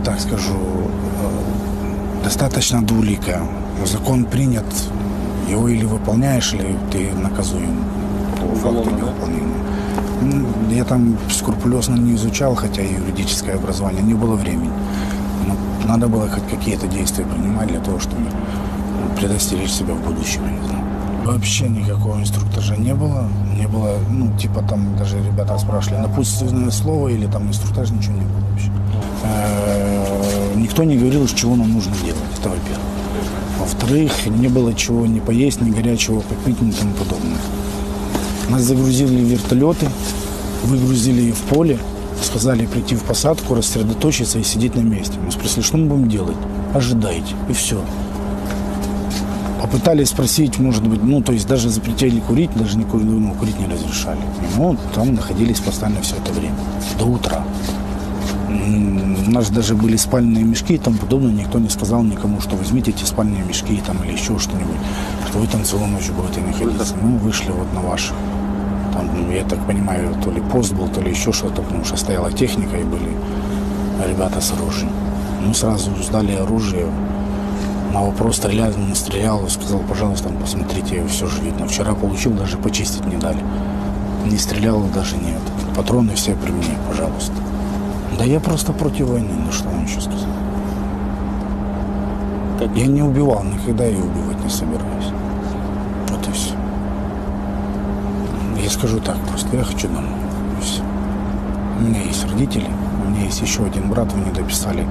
так скажу, э, достаточно двуликая. Закон принят, его или выполняешь, или ты наказуем по факту невыполнения. Я там скрупулезно не изучал, хотя и юридическое образование, не было времени. Но надо было хоть какие-то действия принимать для того, чтобы предостеречь себя в будущем. я не знаю. Вообще никакого инструктажа не было. Не было, ну, типа там даже ребята спрашивали, напутственное слово или там инструктаж, ничего не было вообще. Никто не говорил, чего нам нужно делать, это во-первых. Во-вторых, не было чего ни поесть, ни горячего попить, ни тому подобное. Нас загрузили в вертолеты, выгрузили в поле, сказали прийти в посадку, рассредоточиться и сидеть на месте. Мы спросили, что мы будем делать? Ожидайте. И все. Попытались спросить, может быть, ну, то есть даже запретили курить, даже не кури- ну, курить не разрешали. Но там находились постоянно все это время, до утра. У нас даже были спальные мешки и тому подобное. Никто не сказал никому, что возьмите эти спальные мешки там, или еще что-нибудь, что вы там целую ночь будете находиться. Мы вышли вот на ваших. Там, ну, я так понимаю, то ли пост был, то ли еще что-то, потому что стояла техника и были ребята с оружием. Мы сразу сдали оружие. На вопрос стрелял, не стрелял, сказал, пожалуйста, посмотрите, все же видно. Вчера получил, даже почистить не дали. Не стрелял даже нет. Патроны все при мне, пожалуйста. Да я просто против войны, ну что вам еще сказать. Как- Я не убивал, никогда и убивать не собираюсь. Вот и все. Я скажу так просто, я хочу домой. У меня есть родители, у меня есть еще один брат, вы не дописали